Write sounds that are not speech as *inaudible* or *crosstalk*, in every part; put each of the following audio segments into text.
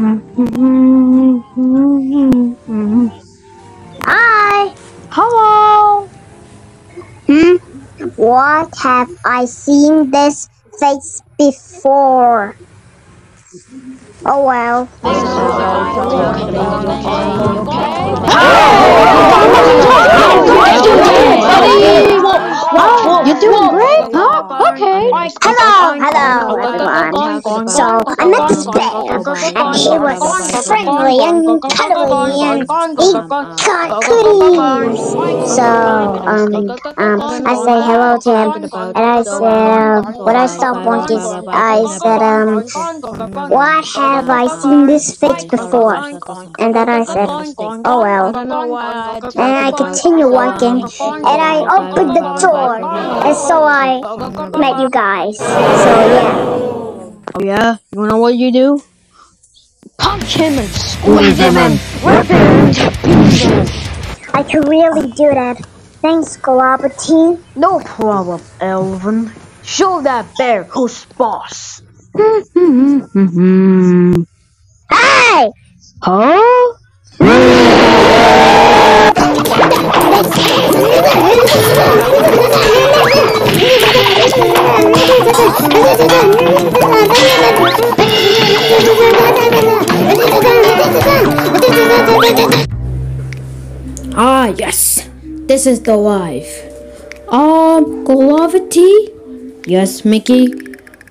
Hi. Hello. Hmm? What have I seen this face before? Oh well. What are you doing. You're doing great. Oh, okay. Hello, hello, everyone. So I met this bear, and he was friendly and cuddly, and he got goodies. So um um, I say hello to him, and I said uh, I saw Bonkies, I said um, why have I seen this face before? And then I said, oh well. And I continue walking, and I opened the door before. And so I met you guys. So yeah. Oh yeah? You know what you do? Punch him and squeeze him and rip him. I can really do that. Thanks, Galabratine. No problem, Elvin. Show that bear who's boss. *laughs* hey! Huh? Ah, yes, this is the life. Ah, um, Gravity? Yes, Mickey.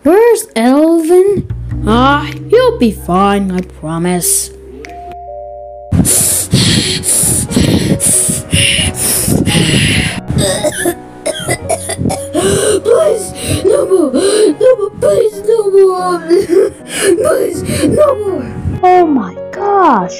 Where's Elvin? Ah, he'll be fine, I promise. please, no more, no more, please, no more, *laughs* please, no more. Oh my gosh.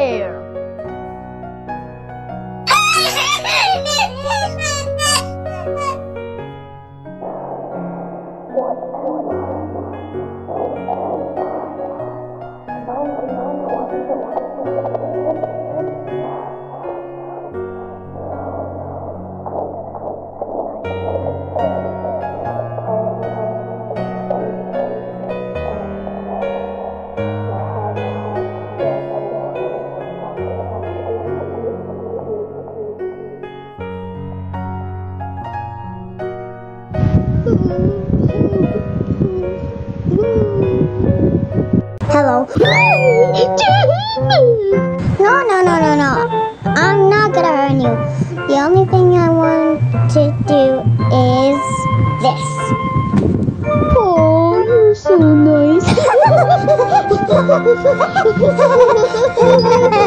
yellow. no, no, no, no, no. I'm not gonna hurt you. The only thing I want to do is this. Oh, you're so nice. *laughs*